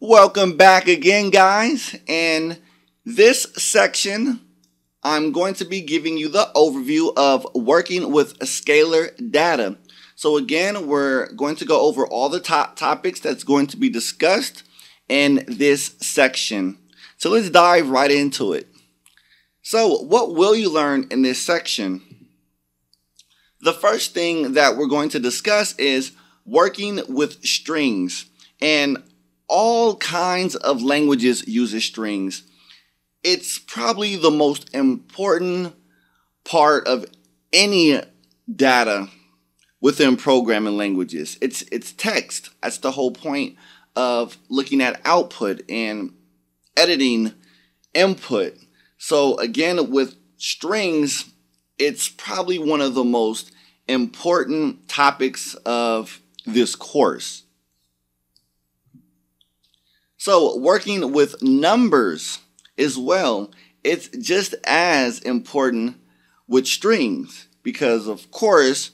Welcome back again, guys. In this section, I'm going to be giving you the overview of working with scalar data. So again, we're going to go over all the top topics that's going to be discussed in this section. So let's dive right into it. So what will you learn in this section? The first thing that we're going to discuss is working with strings. And all kinds of languages uses strings. It's probably the most important part of any data within programming languages. It's it's text. That's the whole point of looking at output and editing input. So again with strings, it's probably one of the most important topics of this course. So, working with numbers as well, it's just as important with strings because, of course,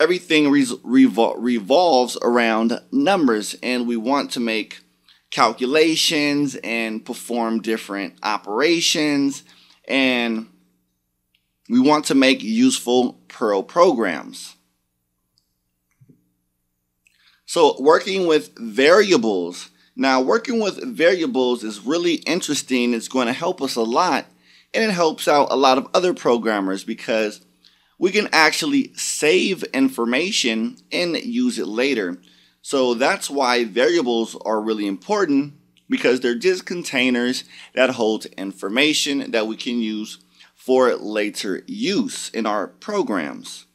everything revol- revolves around numbers and we want to make calculations and perform different operations and we want to make useful Perl programs. So, working with variables now, working with variables is really interesting. It's going to help us a lot, and it helps out a lot of other programmers because we can actually save information and use it later. So that's why variables are really important because they're just containers that hold information that we can use for later use in our programs.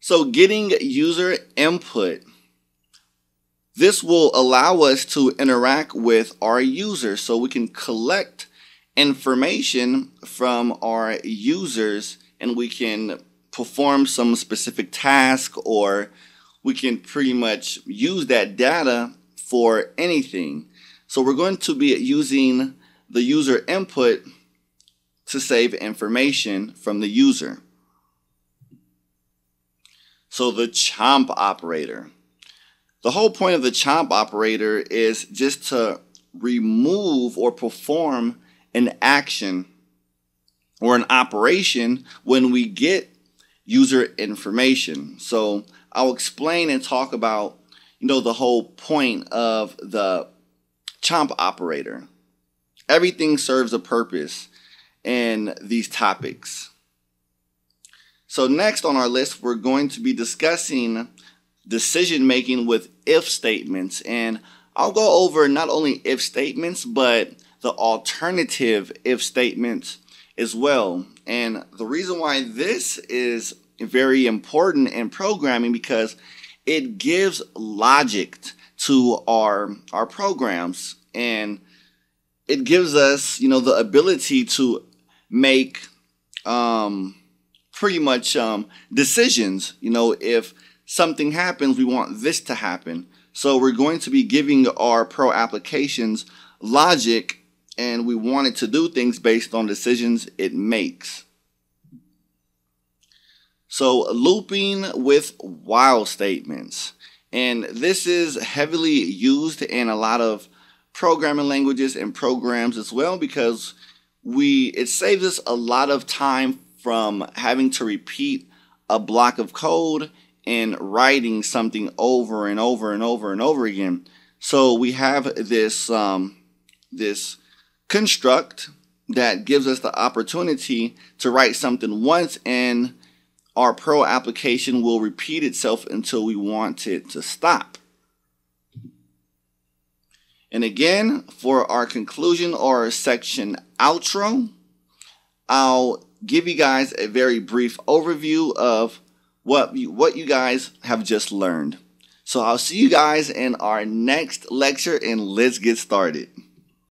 So getting user input this will allow us to interact with our users so we can collect information from our users and we can perform some specific task or we can pretty much use that data for anything. So we're going to be using the user input to save information from the user. So the chomp operator. The whole point of the chomp operator is just to remove or perform an action or an operation when we get user information. So I'll explain and talk about you know the whole point of the chomp operator. Everything serves a purpose in these topics. So next on our list we're going to be discussing decision making with if statements. And I'll go over not only if statements, but the alternative if statements as well. And the reason why this is very important in programming because it gives logic to our our programs and it gives us you know the ability to make um, pretty much um, decisions you know if something happens, we want this to happen. So we're going to be giving our pro applications logic and we want it to do things based on decisions it makes. So looping with while statements. And this is heavily used in a lot of programming languages and programs as well because we it saves us a lot of time from having to repeat a block of code and writing something over and over and over and over again. So we have this um, this construct that gives us the opportunity to write something once and our Perl application will repeat itself until we want it to stop. And again, for our conclusion or section outro, I'll give you guys a very brief overview of what you, what you guys have just learned. So I'll see you guys in our next lecture and let's get started.